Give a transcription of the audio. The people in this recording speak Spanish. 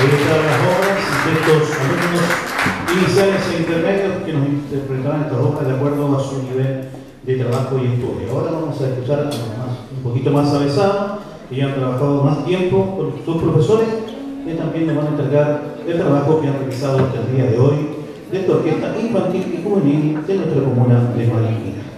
Ahí están las obras de estos alumnos iniciales e intermedios que nos interpretaban estas obras de acuerdo a su nivel de trabajo y estudio. Ahora vamos a escuchar a los más, un poquito más avesados, que ya han trabajado más tiempo con sus profesores, que también les van a entregar el trabajo que han realizado hasta el día de hoy de esta orquesta infantil y juvenil de nuestra comuna de Mariquina.